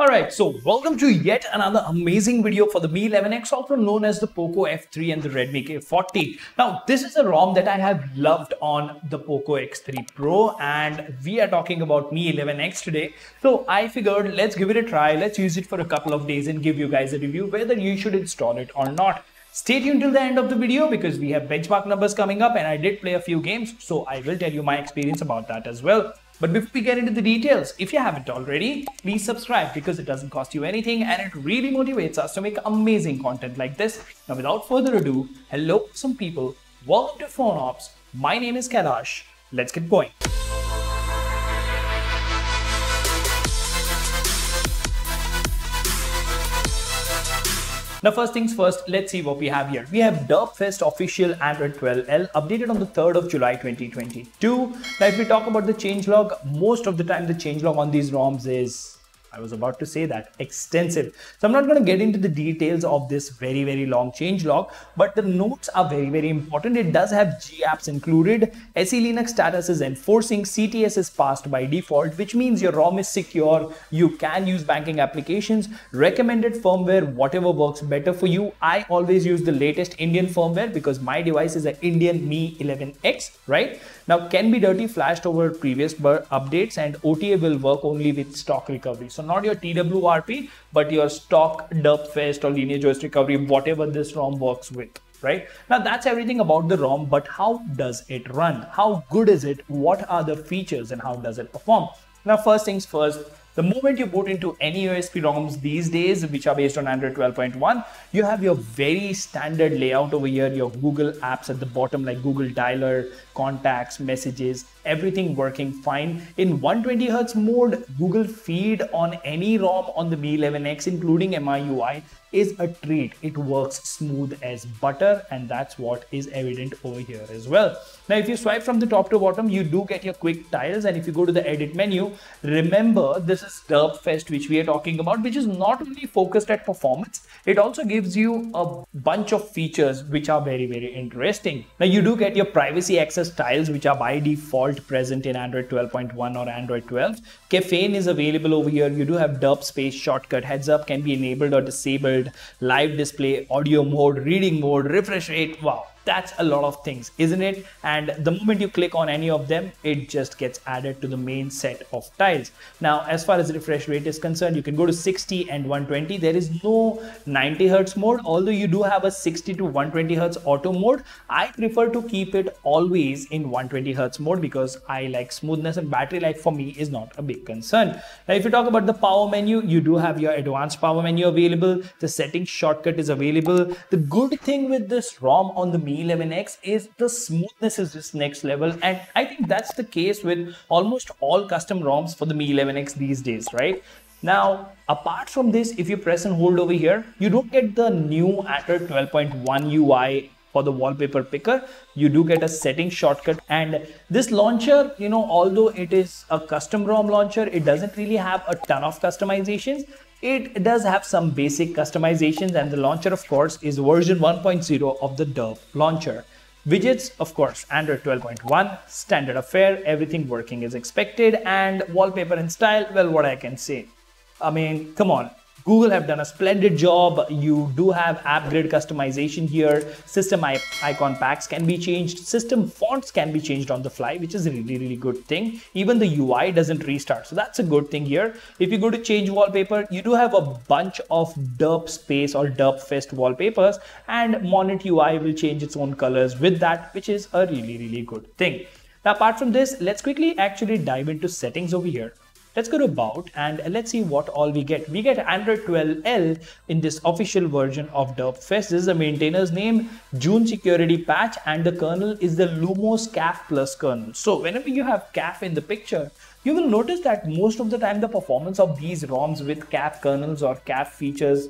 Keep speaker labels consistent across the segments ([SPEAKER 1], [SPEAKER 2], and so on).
[SPEAKER 1] Alright, so welcome to yet another amazing video for the Mi 11X, also known as the Poco F3 and the Redmi K40. Now, this is a ROM that I have loved on the Poco X3 Pro and we are talking about Mi 11X today. So I figured let's give it a try, let's use it for a couple of days and give you guys a review whether you should install it or not. Stay tuned till the end of the video because we have benchmark numbers coming up and I did play a few games, so I will tell you my experience about that as well. But before we get into the details, if you haven't already, please subscribe because it doesn't cost you anything and it really motivates us to make amazing content like this. Now without further ado, hello some people, welcome to Phone Ops. My name is Kailash. Let's get going. Now first things first, let's see what we have here. We have Derpfest official Android 12L updated on the 3rd of July 2022. Now if we talk about the changelog, most of the time the changelog on these ROMs is I was about to say that extensive. So I'm not going to get into the details of this very, very long change log, but the notes are very, very important. It does have G apps included. SE Linux status is enforcing CTS is passed by default, which means your ROM is secure. You can use banking applications, recommended firmware, whatever works better for you. I always use the latest Indian firmware because my device is an Indian Mi 11X, right? Now can be dirty flashed over previous updates and OTA will work only with stock recovery. So not your TWRP, but your stock Derpfest or Lineage OS recovery, whatever this ROM works with right? Now that's everything about the ROM, but how does it run? How good is it? What are the features and how does it perform? Now, first things first, the moment you boot into any AOSP ROMs these days, which are based on Android 12.1, you have your very standard layout over here, your Google apps at the bottom, like Google Dialer, contacts, messages, everything working fine. In 120 Hz mode, Google Feed on any ROM on the Mi 11X, including MIUI, is a treat. It works smooth as butter and that's what is evident over here as well. Now, if you swipe from the top to bottom, you do get your quick tiles. And if you go to the edit menu, remember this is Derpfest, which we are talking about, which is not only focused at performance, it also gives you a bunch of features which are very, very interesting. Now, you do get your privacy access tiles, which are by default present in Android 12.1 or Android 12. Caffeine is available over here. You do have Derp Space shortcut. Heads up can be enabled or disabled. Live display, audio mode, reading mode, refresh rate. Wow that's a lot of things isn't it? And the moment you click on any of them it just gets added to the main set of tiles. Now as far as refresh rate is concerned you can go to 60 and 120 there is no 90 hertz mode although you do have a 60 to 120 hertz auto mode. I prefer to keep it always in 120 hertz mode because i like smoothness and battery life for me is not a big concern. Now if you talk about the power menu you do have your advanced power menu available. The settings shortcut is available. The good thing with this rom on the 11X is the smoothness is just next level. And I think that's the case with almost all custom ROMs for the Mi 11X these days, right? Now, apart from this, if you press and hold over here, you don't get the new Android 12.1 UI for the wallpaper picker you do get a setting shortcut and this launcher you know although it is a custom rom launcher it doesn't really have a ton of customizations it does have some basic customizations and the launcher of course is version 1.0 of the Derp launcher. Widgets, of course, Android 12.1, standard affair, everything working as expected, and wallpaper and style, well, what I can say. I mean, come on, Google have done a splendid job. You do have app grid customization here. System icon packs can be changed. System fonts can be changed on the fly, which is a really, really good thing. Even the UI doesn't restart. So that's a good thing here. If you go to change wallpaper, you do have a bunch of derp space or derp fest wallpapers and Monet UI will change its own colors with that, which is a really, really good thing. Now, apart from this, let's quickly actually dive into settings over here. Let's go to about and let's see what all we get. We get Android 12L in this official version of Derpfest. This is the maintainer's name, June security patch, and the kernel is the Lumos CAF plus kernel. So whenever you have CAF in the picture, you will notice that most of the time the performance of these ROMs with CAF kernels or CAF features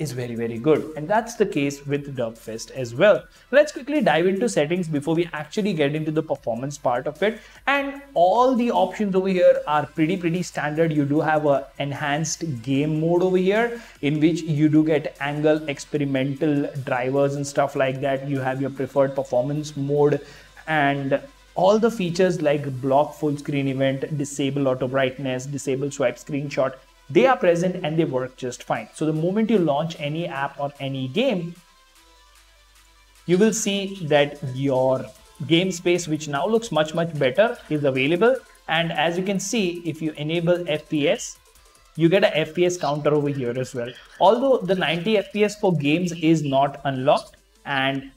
[SPEAKER 1] is very very good and that's the case with Derpfest as well. Let's quickly dive into settings before we actually get into the performance part of it and all the options over here are pretty pretty standard. You do have a enhanced game mode over here in which you do get angle experimental drivers and stuff like that. You have your preferred performance mode and all the features like block full screen event, disable auto brightness, disable swipe screenshot, they are present and they work just fine. So the moment you launch any app or any game, you will see that your game space, which now looks much, much better, is available. And as you can see, if you enable FPS, you get a FPS counter over here as well. Although the 90 FPS for games is not unlocked and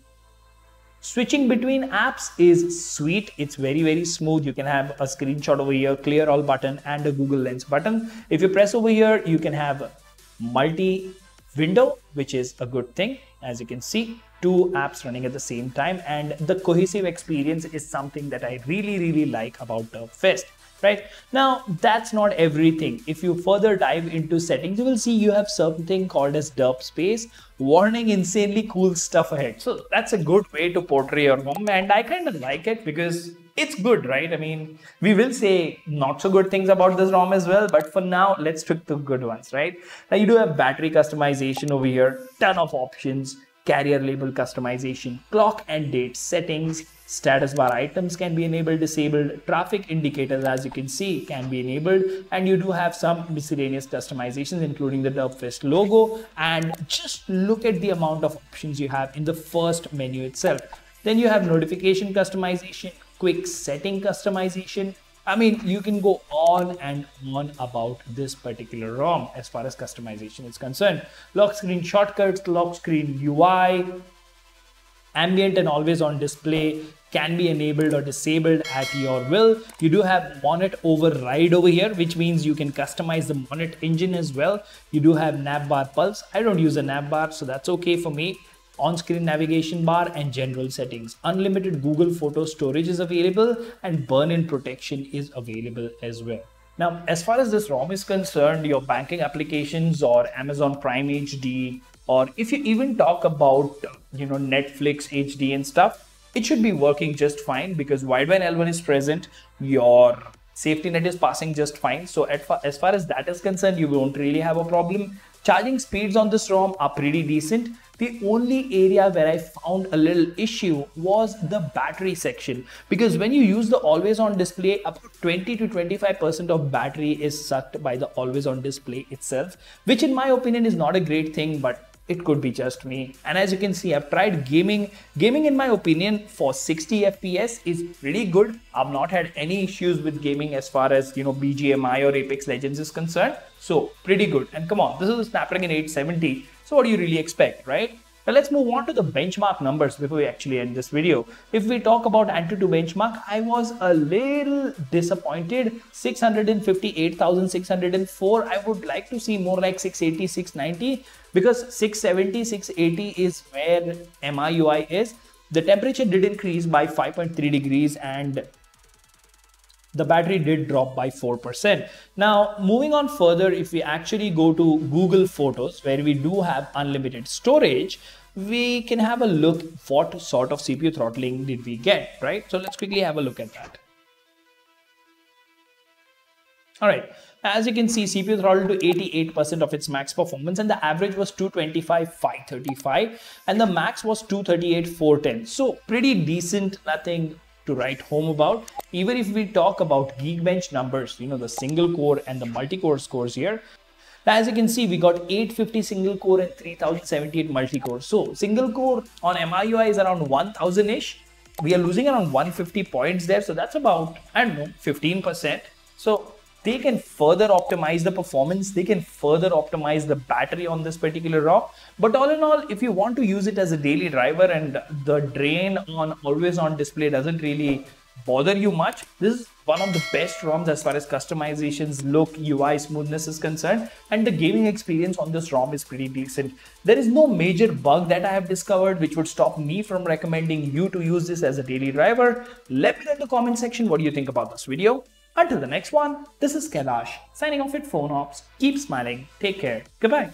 [SPEAKER 1] switching between apps is sweet. It's very, very smooth. You can have a screenshot over here, clear all button and a Google Lens button. If you press over here, you can have multi window, which is a good thing. As you can see, two apps running at the same time and the cohesive experience is something that I really, really like about Derpfest right? Now, that's not everything. If you further dive into settings, you will see you have something called as derp space, warning insanely cool stuff ahead. So that's a good way to portray your home and I kind of like it because it's good, right? I mean, we will say not so good things about this ROM as well, but for now, let's pick the good ones, right? Now you do have battery customization over here, ton of options, carrier label customization, clock and date settings, status bar items can be enabled, disabled, traffic indicators as you can see can be enabled and you do have some miscellaneous customizations including the Derpfest logo and just look at the amount of options you have in the first menu itself. Then you have notification customization, quick setting customization, I mean, you can go on and on about this particular ROM as far as customization is concerned. Lock screen shortcuts, lock screen UI, ambient and always on display can be enabled or disabled at your will. You do have Monet override over here, which means you can customize the Monet engine as well. You do have navbar pulse. I don't use a navbar, so that's okay for me on-screen navigation bar and general settings. Unlimited Google photo storage is available and burn-in protection is available as well. Now, as far as this ROM is concerned, your banking applications or Amazon Prime HD, or if you even talk about, you know, Netflix HD and stuff, it should be working just fine because Widevine L1 is present. Your safety net is passing just fine. So as far as that is concerned, you won't really have a problem. Charging speeds on this ROM are pretty decent. The only area where I found a little issue was the battery section because when you use the always on display, up to 20 to 25% of battery is sucked by the always on display itself, which in my opinion is not a great thing, but it could be just me. And as you can see, I've tried gaming. Gaming, in my opinion, for 60 FPS is pretty good. I've not had any issues with gaming as far as, you know, BGMI or Apex Legends is concerned. So pretty good. And come on, this is a Snapdragon 870. So what do you really expect, right? Now let's move on to the benchmark numbers before we actually end this video. If we talk about Antutu benchmark, I was a little disappointed. 658,604. I would like to see more like 680, 690 because 670, 680 is where MIUI is. The temperature did increase by 5.3 degrees and the battery did drop by 4%. Now, moving on further, if we actually go to Google Photos, where we do have unlimited storage, we can have a look what sort of CPU throttling did we get, right? So let's quickly have a look at that. All right, as you can see, CPU throttled to 88% of its max performance and the average was 225, 535 and the max was 238, 410. So pretty decent, nothing to write home about. Even if we talk about Geekbench numbers, you know, the single core and the multi-core scores here, Now, as you can see, we got 850 single core and 3078 multi-core. So single core on MIUI is around 1000-ish. We are losing around 150 points there. So that's about, I don't know, 15%. So they can further optimize the performance they can further optimize the battery on this particular ROM but all in all if you want to use it as a daily driver and the drain on always on display doesn't really bother you much this is one of the best ROMs as far as customizations, look, UI smoothness is concerned and the gaming experience on this ROM is pretty decent. There is no major bug that I have discovered which would stop me from recommending you to use this as a daily driver. Let me know in the comment section what do you think about this video. Until the next one, this is Kailash signing off at Phone Ops. Keep smiling. Take care. Goodbye.